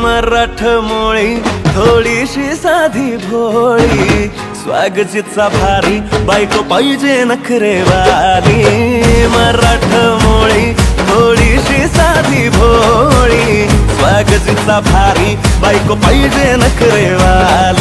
मराठमोळी थोडीशी साधी भोळी. स्वागतीचा भारी बायको पाहिजे नखरेवाली. मराठमोळी थोडीशी साधी भोळी. स्वागतीचा भारी बायको पाहिजे नखरेवाली.